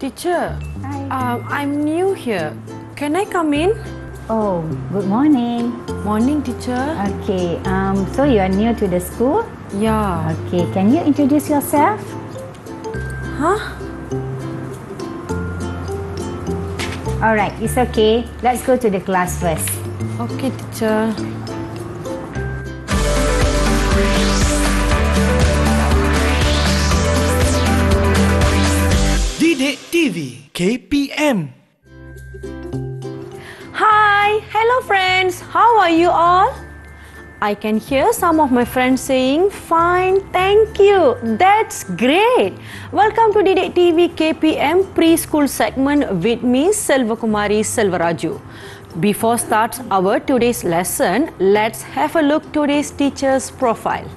Teacher, Hi. um, I'm new here. Can I come in? Oh, good morning. Morning, teacher. Okay, um, so you are new to the school? Yeah. Okay, can you introduce yourself? Huh? Alright, it's okay. Let's go to the class first. Okay, teacher. TV KPM Hi, hello friends. How are you all? I can hear some of my friends saying, Fine, thank you. That's great. Welcome to Didik TV KPM preschool segment with me, Selva Kumari Selvaraju. Before starts our today's lesson, let's have a look today's teacher's profile.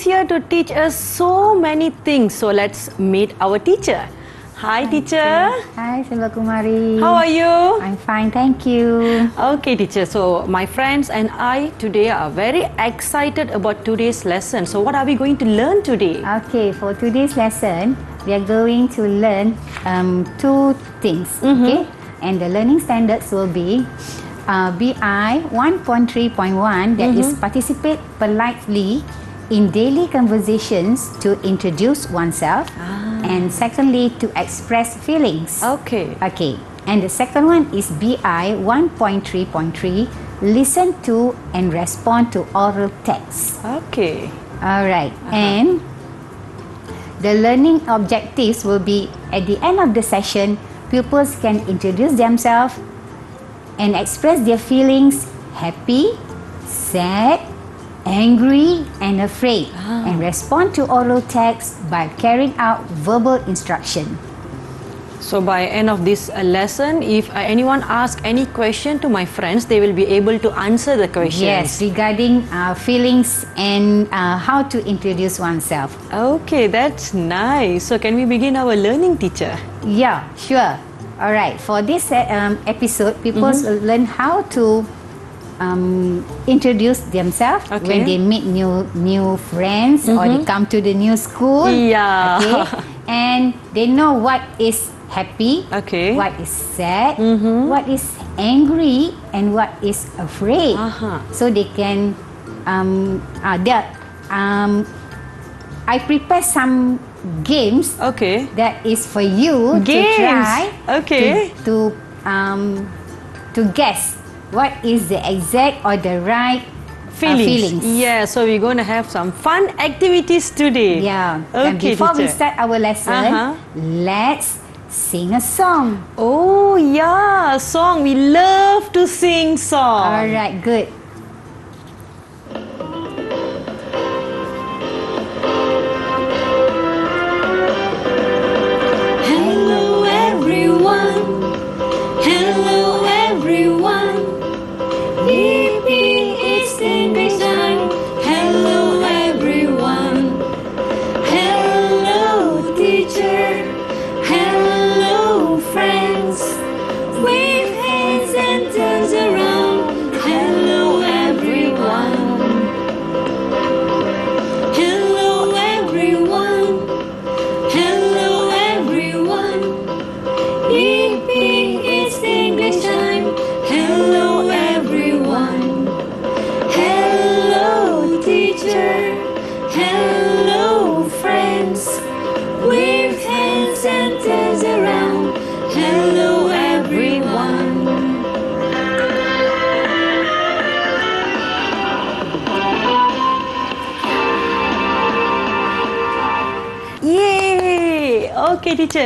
Is here to teach us so many things. So let's meet our teacher. Hi, teacher. Hi, Selva Kumari. How are you? I'm fine, thank you. Okay, teacher. So, my friends and I today are very excited about today's lesson. So, what are we going to learn today? Okay, for today's lesson, we are going to learn um, two things. Okay, and the learning standards will be uh, BI 1.3.1 that is participate politely in daily conversations to introduce oneself, ah. and secondly to express feelings. Okay. Okay, and the second one is BI 1.3.3 listen to and respond to oral text. Okay. All right. Uh-huh. And the learning objectives will be at the end of the session, pupils can introduce themselves and express their feelings happy, sad, angry, and afraid and respond to oral text by carrying out verbal instruction. So, by end of this uh, lesson, if uh, anyone asks any question to my friends, they will be able to answer the questions. Yes, regarding uh, feelings and uh, how to introduce oneself. Okay, that's nice. So, can we begin our learning, teacher? Yeah, sure. All right. For this um, episode, people will learn how to um, introduce themselves Okay. when they meet new new friends or they come to the new school. Yeah. Okay. and they know what is happy, Okay. what is sad, what is angry, and what is afraid. Aha. So they can. Um, uh, there, um, I prepare some games Okay. that is for you Games. to try Okay. to, to um to guess what is the exact or the right uh, Feelings. feelings. Yeah, so we're going to have some fun activities today. Yeah. and Okay, before we teacher. start our lesson, Uh-huh. let's sing a song. Oh, yeah, song. We love to sing song. All right, good.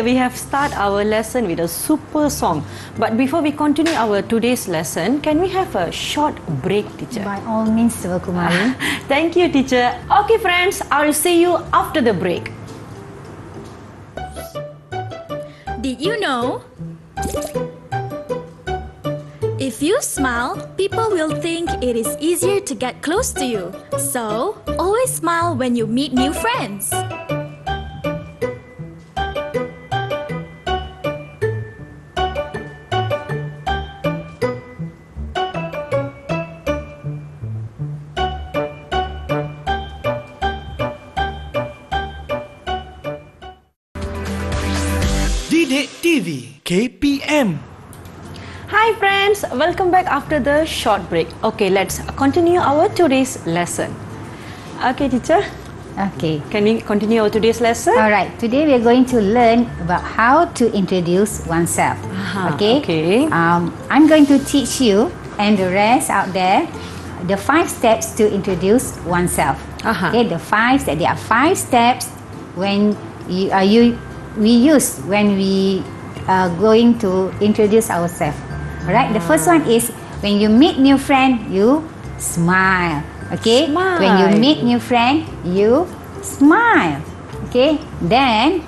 We have start our lesson with a super song. But before we continue our today's lesson, can we have a short break, teacher? By all means, Siva Kumari. Thank you, teacher. Okay, friends, I'll see you after the break. Did you know? If you smile, people will think it is easier to get close to you. So, always smile when you meet new friends. KPM Hi friends, welcome back after the short break. Okay, let's continue our today's lesson. Okay, teacher, Okay. can we continue our today's lesson? All right. Today we are going to learn about how to introduce oneself. Aha, okay. okay. Um, I'm going to teach you and the rest out there the five steps to introduce oneself. Aha. Okay. The five that there are five steps when you are you we use when we are going to introduce ourselves. All right. The first one is when you meet new friend, you smile. Okay. When you Smile. meet new friend, you smile. Okay. Then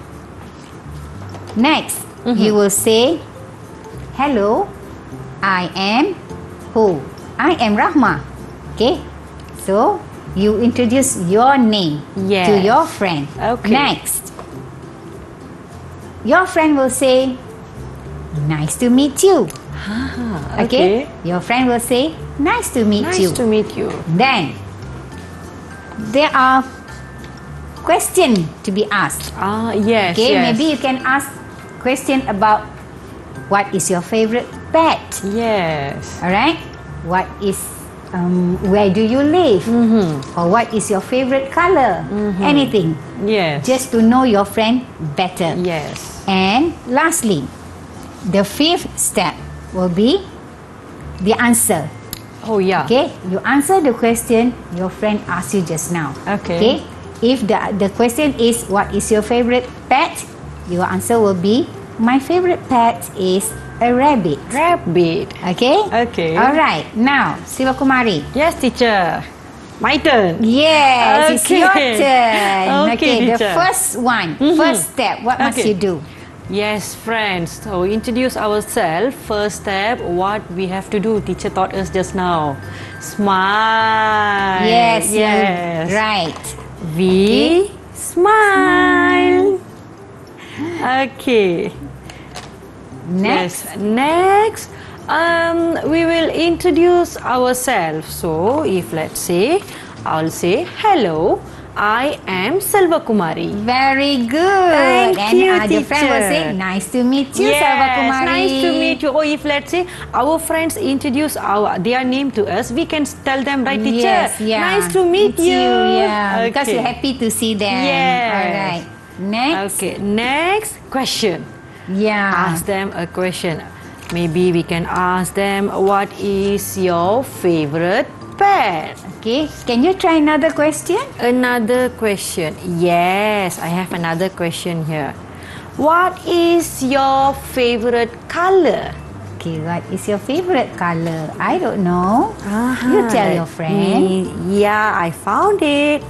next you will say, "Hello, I am who? I am Rahma." Okay. So you introduce your name to Yes. your friend. Okay. Next, your friend will say, "Nice to meet you." Ah, Okay. Your friend will say, "Nice to meet Nice you." Nice to meet you. Then there are question to be asked. Ah, yes, Okay, yes. maybe you can ask question about what is your favorite pet? Yes. All right. What is um, where do you live? Mm-hmm. Or what is your favorite color? Anything. Yes. Just to know your friend better. yes. And lastly, the fifth step will be the answer. Oh yeah. Okay, you answer the question your friend asked you just now. Okay. If the the question is what is your favorite pet, your answer will be my favorite pet is a rabbit. Rabbit. Okay. Okay. All right. Now, Siva Kumari. Yes, teacher. My turn. Yes, it's your Okay. turn. Okay, the teacher. first one, Mhm. first step. What must Okay. you do? Yes, friends. So introduce ourselves. First step, what we have to do. Teacher taught us just now. Smile. Yes. Yes. right. We smile. Okay. Next. Yes. Next, um, we will introduce ourselves. So, if let's say, I'll say, hello, I am Selva Kumari. Very good. Thank and you, the friend will say, "Nice to meet you, yes, Selva Kumari." nice to meet you. Or if let's say our friends introduce our their name to us, we can tell them, right, teacher? Yes, yeah. Nice to meet, you. Yeah, because Okay. you're happy to see them. Yes. All right. Next. Okay. Next question. Yeah. ask them a question. Maybe we can ask them what is your favorite pet? Okay. Can you try another question? Another question. Yes, I have another question here. What is your favorite color? Okay. What is your favorite color? I don't know. You tell your friend. Yeah, I found it.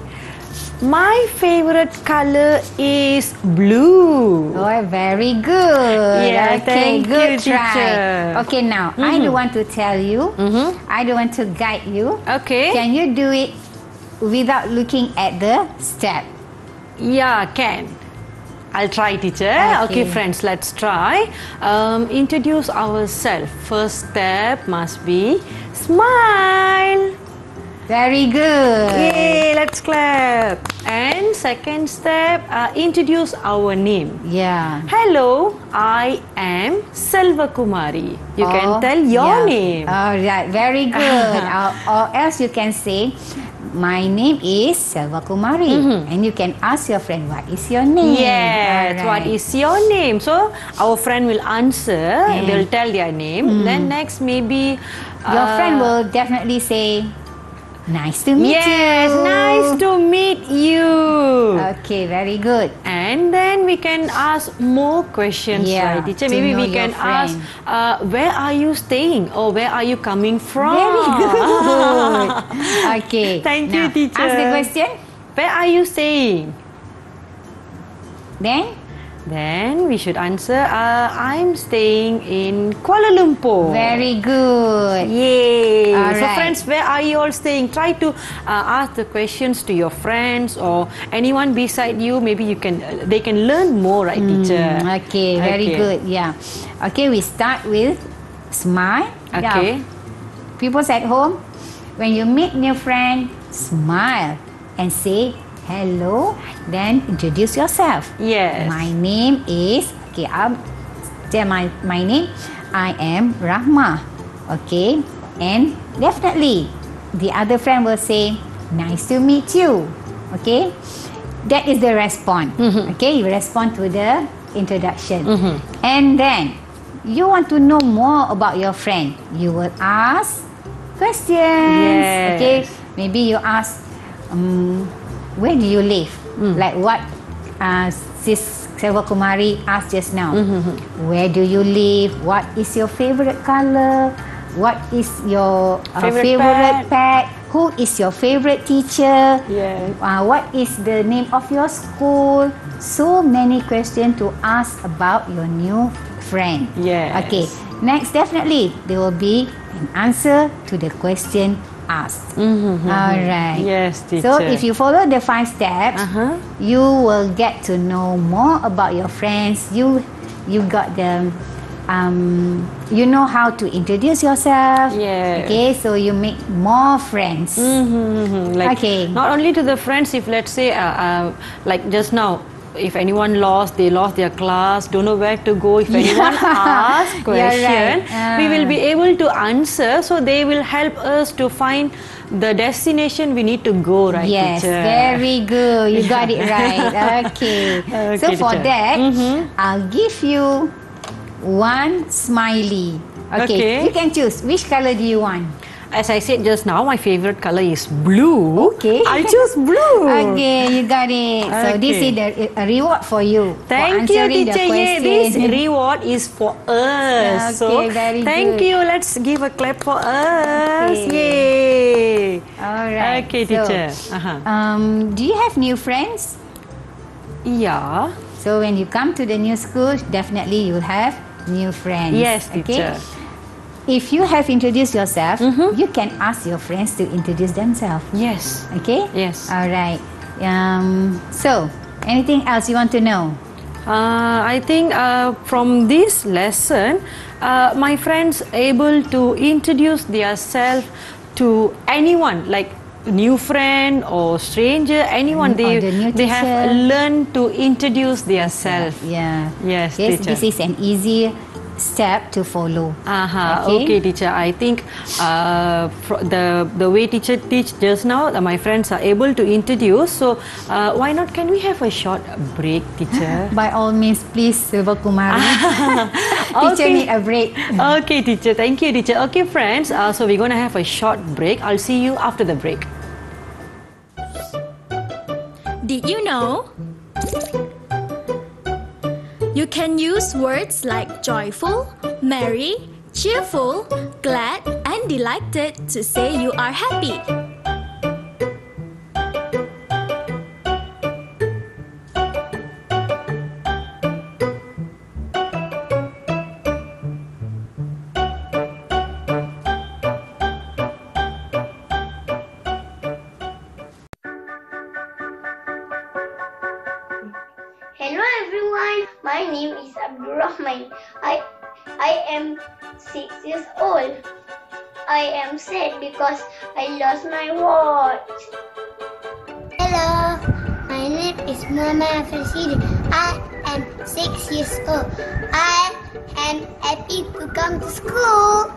My favorite color is blue. Oh, very good. Yeah, okay, thank good you, try. teacher. Okay, now I don't want to tell you. Mhm. I don't want to guide you. Okay. Can you do it without looking at the step? Yeah, can. I'll try, teacher. Okay. Okay, friends, let's try. Um, introduce ourselves. First step must be smile. Very good. Yay, let's clap. And second step, uh, introduce our name. Yeah. Hello, I am Selva Kumari. You Or- can tell your yeah. name. All right, very good. or, or else you can say, my name is Selva Kumari. And you can ask your friend, what is your name? Yes, right. is your name? So our friend will answer. Yeah. They'll tell their name. Then next maybe Your uh, friend will definitely say, nice to meet Yes, you. nice to meet you. Okay, very good. And then we can ask more questions, Yeah, right, teacher? Maybe we can ask, uh, where are you staying or where are you coming from? Very good. okay. Thank you, now, teacher. Ask the question. Where are you staying? Then Then we should answer. Uh, I'm staying in Kuala Lumpur. Very good. Yay! All so, right. friends, where are you all staying? Try to uh, ask the questions to your friends or anyone beside you. Maybe you can, uh, they can learn more, right, teacher? Mm, Okay, very Okay. good. Yeah. Okay, we start with smile. Okay. Yeah. People's at home, when you meet new friend, smile and say hello. Then introduce yourself. Yes. My name is okay. Um, tell my my name. I am Rahma. Okay, and definitely the other friend will say, "Nice to meet you." Okay, that is the response. Okay, you respond to the introduction, and then you want to know more about your friend. You will ask questions. Yes. Okay, maybe you ask, um, where do you live? Like what uh, Sis Selva Kumari asked just now. Where do you live? What is your favorite color? What is your uh, Favorite favorite, pet? Who is your favorite teacher? Yes. Uh, what is the name of your school? So many questions to ask about your new friend. Yes. Okay. Next, definitely there will be an answer to the question asked. All right. Yes, teacher. So if you follow the five steps, Uh-huh. you will get to know more about your friends. You you got the um, you know how to introduce yourself. Yes. Okay, so you make more friends. Mhm, Like Okay. not only to the friends, if let's say, uh, uh, like just now, if anyone lost, they lost their class, don't know where to go. If anyone asks question, right. we Ah. will be able to answer. So they will help us to find the destination we need to go. Right, Yes, teacher? very good. You got it right. Okay. so Okay, for teacher. that, Mhm. I'll give you one smiley. Okay. Okay. You can choose which color do you want. As I said just now, my favorite color is blue. Okay. I choose blue. Okay, you got it. So this is the a reward for you. for Thank you, answering teacher. Yeah, this reward is for us. so, very thank good. you. Let's give a clap for us. Okay. Yay. All right. Okay, So, teacher. Uh-huh. Um, do you have new friends? Yeah. So when you come to the new school, definitely you'll have new friends. Yes, teacher. If you have introduced yourself, Mm-hmm. you can ask your friends to introduce themselves. Yes. Okay? Yes. All right. Um, so, anything else you want to know? Uh, I think uh, from this lesson, uh, my friends able to introduce themselves to anyone, like new friend or stranger, anyone. Mm, they the they have learned to introduce themselves. Yeah. Yes, Yes, teacher. this is an easy step to follow. Aha, Okay. okay. teacher. I think uh, the the way teacher teach just now, uh, my friends are able to introduce. So uh, why not? Can we have a short break, teacher? By all means, please, Selva Kumari. Teacher Okay. need a break. okay, teacher. Thank you, teacher. Okay, friends. Uh, so we're gonna have a short break. I'll see you after the break. Did you know? You can use words like joyful, merry, cheerful, glad, and delighted to say you are happy. I lost my watch. Hello, my name is Mama Fasidi. I am six years old. I am happy to come to school.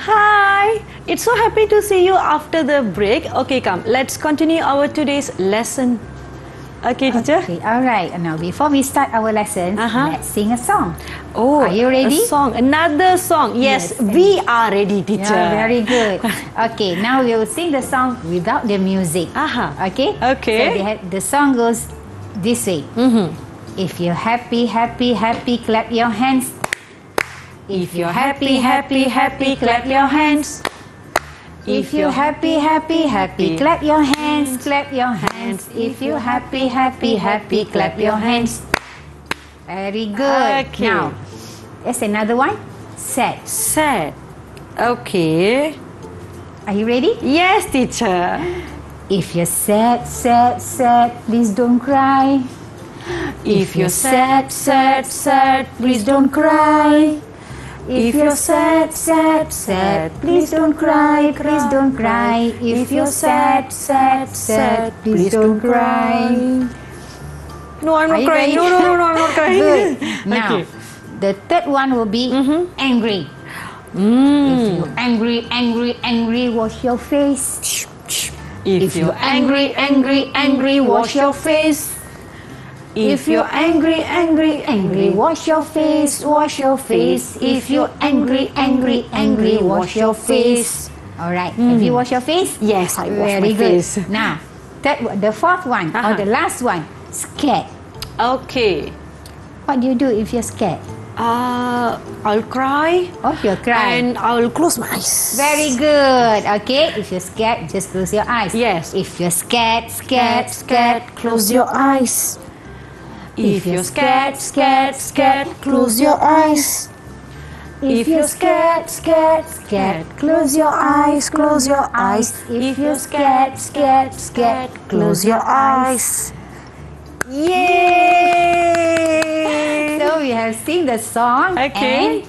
Hi. It's so happy to see you after the break. Okay, come. Let's continue our today's lesson. Okay, teacher. Okay, all right. Now, before we start our lesson, Uh-huh. let's sing a song. Oh, Are you ready? A song, another song. Yes, Yes, we are ready, teacher. Yeah, very good. Okay, now we will sing the song without the music. Aha. Okay? Okay. So the, the song goes this way. Mm-hmm. If you're happy, happy, happy, clap your hands. If you're happy, happy, happy, clap your hands. If you're happy, happy, happy, clap your hands, clap your hands. If you're happy, happy, happy, clap your hands. Very good. Okay. Now, there's another one. Sad. Sad. Okay. Are you ready? Yes, teacher. If you're sad, sad, sad, please don't cry. If you're sad, sad, sad, please don't cry. If you're sad, sad, sad, please don't cry, please don't cry. If you're sad, sad, sad, please don't cry. No, I'm not crying. No, no, no, no, I'm not crying. Good. Now, Okay. the third one will be mm-hmm. angry. Mm. If you're angry, angry, angry, wash your face. If you're angry, angry, angry, wash your face. If you're angry, angry, angry, wash your face, wash your face. If you're angry, angry, angry, wash your face. All right. Have you washed your face? Yes, I wash Very my good. face. Now, one- the fourth one or Uh-huh. the last one, scared. Okay. What do you do if you're scared? Uh, I'll cry Oh, you'll cry. and I'll close my eyes. Very good. Okay, if you're scared, just close your eyes. Yes. If you're scared, scared, scared, close your eyes. If you're scared, scared, scared, close your eyes. If you're scared, scared, scared, close your eyes, close your eyes. If you're scared, scared, scared, close your eyes. Yay! So we have sing the song. Okay. And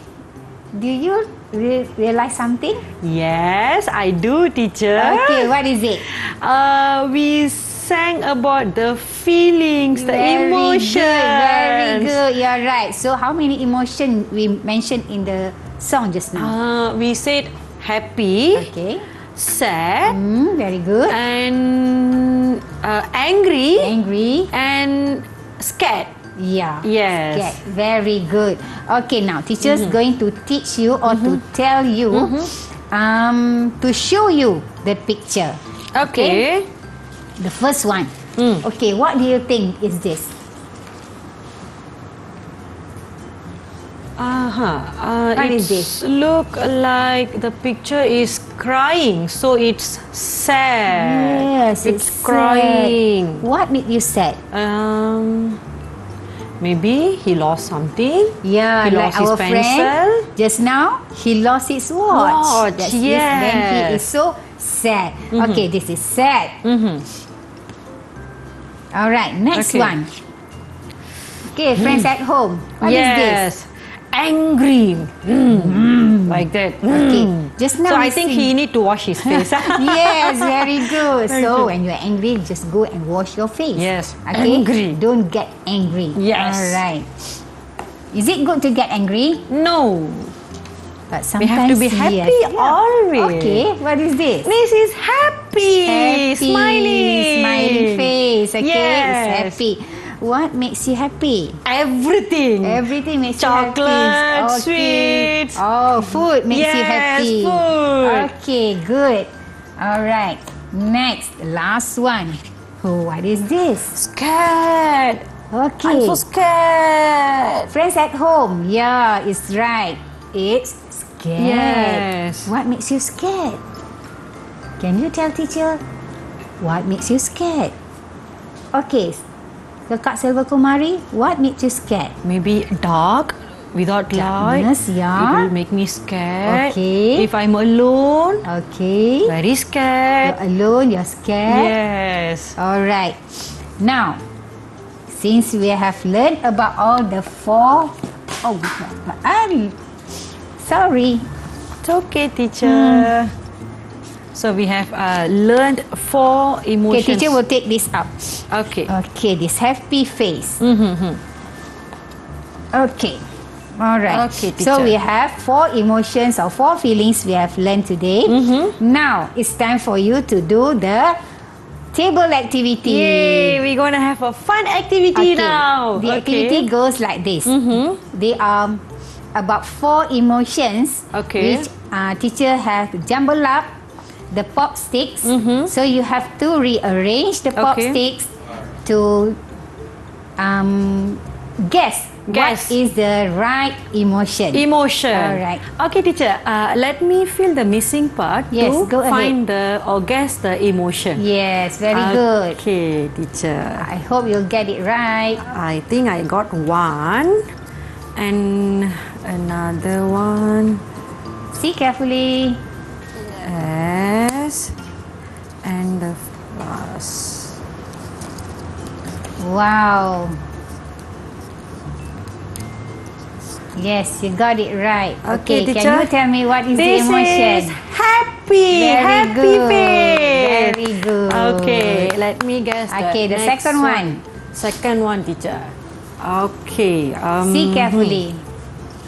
do you re- realize something? Yes, I do, teacher. Okay, what is it? Uh, we sang about the feelings, the very emotions. Good, very good. You're right. So how many emotion we mentioned in the song just now? Uh, we said happy, Okay. sad, Mm, very good. and uh, angry, Angry. and scared. Yeah. Yes. Scared. Very good. Okay, now teacher's going to teach you or to tell you um to show you the picture. Okay. The first one. Mm. Okay, what do you think is this? Uh-huh. Uh, What is it's Look like the picture is crying, so it's sad. Yes, it's, sad. crying. What made you sad? Um, maybe he lost something. Yeah, He like lost his our friend just now, he lost his watch. Watch, That's this, then he is so sad. Okay, this is sad. Mm-hmm. All right, next Okay. one. Okay, friends at home. What is this? yes. Angry. Mm. Like that. Okay, Mm. just now So I think sing- he need to wash his face. yes, very good. Very so good. when you're angry, just go and wash your face. Yes, Okay. angry. Don't get angry. Yes. All right. Is it good to get angry? no. But sometimes We have to be happy yes. always. Okay. What is this? This is happy. Happy. Smiling. Smiling face. Okay. It's Yes. happy. What makes you happy? Everything. Everything makes Chocolate, you happy. sweets. Oh, food makes you Yes, happy. food. Okay, good. All right. Next, last one. Oh, what is this? Scared. Okay. I'm so scared. Friends at home. Yeah, it's right. It's scared. Yes. What makes you scared? Can you tell teacher what makes you scared? Okay. Kakak Silva Kumari, what makes you scared? Maybe dark without light. Darkness, It yeah. will make me scared. Okay. If I'm alone, Okay. very scared. You're alone, you're scared. Yes. All right. Now, since we have learned about all the four, oh, sorry. It's okay, teacher. So we have uh, learned four Okay, emotions. teacher will take this up. Okay. Okay, this happy face. Mm-hmm. Okay. All right. Okay, so teacher. we have four emotions or four feelings we have learned today. Mm-hmm. Now it's time for you to do the table activity. Yay! We're gonna have a fun activity now. The activity goes like this. Mm-hmm. They are about four emotions Okay. which uh, teacher have jumbled up the pop sticks. Mhm. So you have to rearrange the pop Okay. sticks to um, guess Guess. What is the right emotion? Emotion. Alright. Okay, teacher. Uh, let me fill the missing part Yes, to go ahead. find the or guess the emotion. yes, very good. Okay, teacher. I hope you'll get it right. I think I got one and another one. See carefully. S and. Wow. Yes, you got it right. Okay, can you tell me what is This the emotion? is happy. Very happy good. face. Very good. Okay, let me guess. Okay, the second one. Second one, teacher. Okay. Um, See carefully.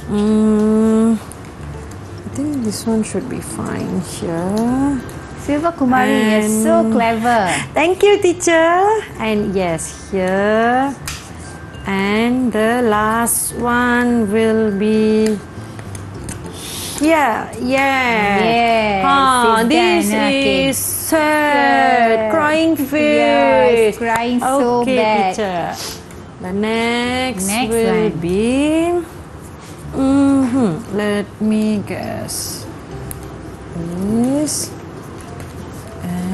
Mm, I think this one should be fine here. Selva Kumari, you're so clever. Thank you, teacher. And yes, here. And the last one will be here. Yeah. Yes, Ah, this done. Is sad. Crying Yeah, face. it's crying so okay, bad. teacher. The next, Next will one. be. hmm Let me guess. This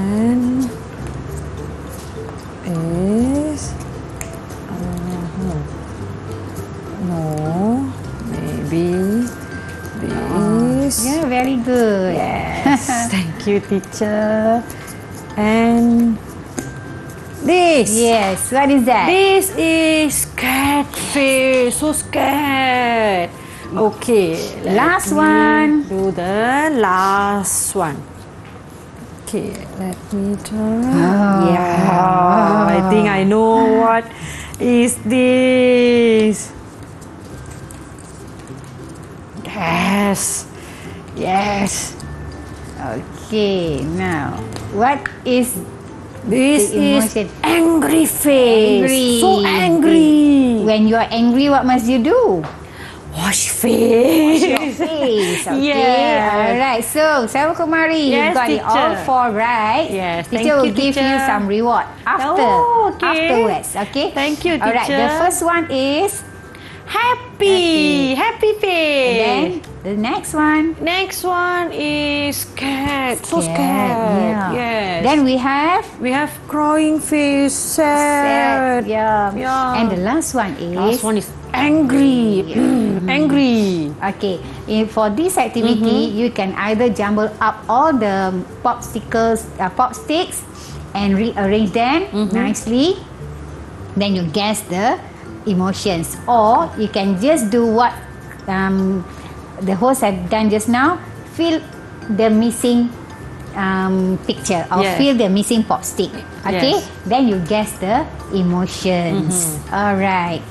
and is uh-huh. no. Maybe. This. Yeah, very good. yes. Thank you teacher. And this. Yes, what is that? this is face so scared. Okay Last one. do the last one okay let me try ah. yeah I think I know what is this yes yes Okay, now what is this is angry face Angry. so angry when you are angry? What must you do? Wash face Face. Okay. Yes. All right. So, Sarah Kumari, you Yes, got it all teacher. four right. Yes, Teacher will you, give you some reward after. Oh, okay. Afterwards. Okay. Thank you, Teacher. All right. The first one is. happy happy And face then the next one. next one is scared so Scared, scared Yeah. yes Then we have. we have crying face sad, Sad. Yeah. Yeah. And the last one is. last one is angry angry Okay, in, for this activity, Mm-hmm. you can either jumble up all the popsicles, uh, pop sticks, and rearrange them Mm-hmm. nicely. Then you guess the emotions, or you can just do what um, the host have done just now. Fill the missing um, picture, or Yes. fill the missing pop stick. Okay, Yes. then you guess the emotions. Mm-hmm. All right.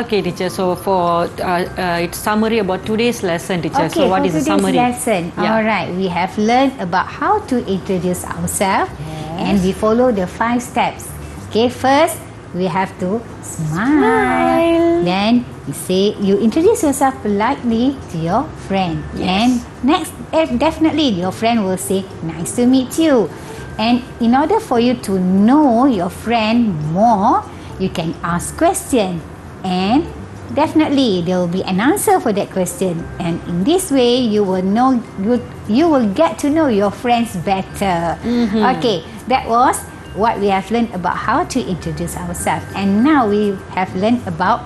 okay teacher so for uh, uh, it's summary about today's lesson teacher Okay, so what for is the today's summary lesson, Yeah. all right, we have learned about how to introduce ourselves, and we follow the five steps. Okay, first we have to smile. Smile. You say you introduce yourself politely to your friend, and next, eh, definitely your friend will say, "Nice to meet you." And in order for you to know your friend more, you can ask question. And definitely there will be an answer for that question. And in this way you will know you, you will get to know your friends better. Okay that was what we have learned about how to introduce ourselves. And now we have learned about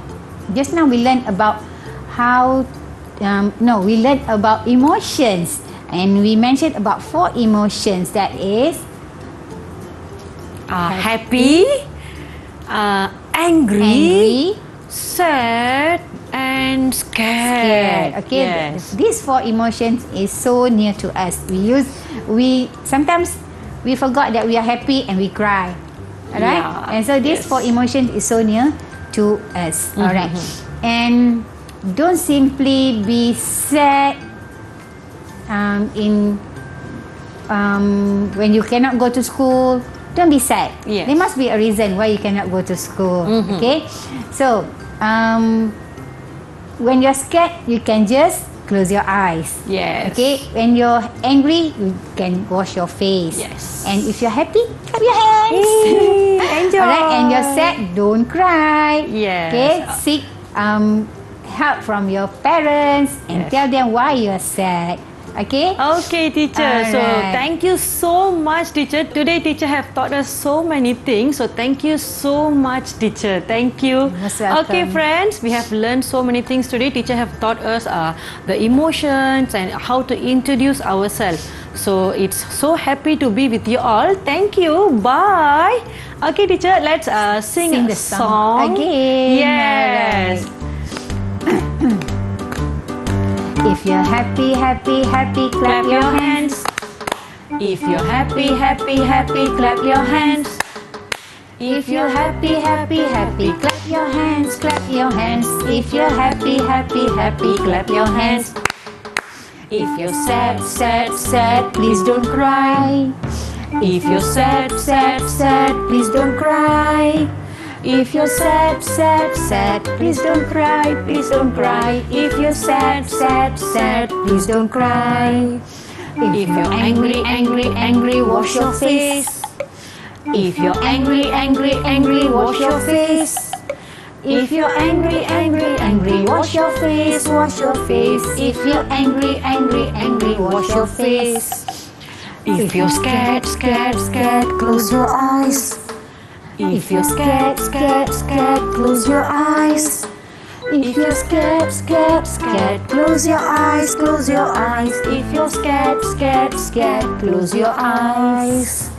just now we learned about how um, no we learned about emotions and we mentioned about four emotions that is uh, happy uh, angry, angry sad and scared. scared. Okay, Yes. these four emotions is so near to us. We use, we sometimes we forgot that we are happy and we cry. Alright, Yeah, and so these yes. four emotions is so near to us. Alright, and don't simply be sad um, in um, when you cannot go to school. Don't be sad. Yes. There must be a reason why you cannot go to school. Okay, so um, when you're scared, you can just close your eyes. Yes. Okay. When you're angry, you can wash your face. Yes. And if you're happy, clap your hands. Yay, enjoy. Alright. And you're sad, don't cry. Yes. Okay. Seek um, help from your parents and Yes. tell them why you're sad. Okay? Okay, teacher. So Alright. thank you so much, teacher. Today, teacher have taught us so many things. So thank you so much, teacher. Thank you. Okay, friends, we have learned so many things today. Teacher have taught us uh, the emotions and how to introduce ourselves. So it's so happy to be with you all. Thank you. Bye. Okay, teacher. Let's uh, sing, Sing the song again. Yes. If you're happy, happy, happy, clap, your hands. If you're happy, happy, happy, clap your hands. If you're happy, happy, happy, clap your hands, clap your hands. If you're happy, happy, happy, clap your hands. If you're sad, sad, sad, please don't cry. If you're sad, sad, sad, please don't cry. If you're sad, sad, sad, please don't cry, please don't cry. If you're sad, sad, sad, please don't cry. If you're angry, angry, angry, wash your face. If you're angry, angry, angry, wash your face. If you're angry, angry, angry, wash your face, wash your face. If you're angry, angry, angry, wash your face. If you're scared, scared, scared, close your eyes. If you're scared, scared, scared, close your eyes. If you're scared, scared, scared, close your eyes, close your eyes. If you're scared, scared, scared, close your eyes.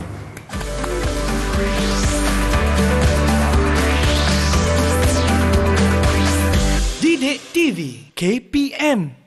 Didik TV KPM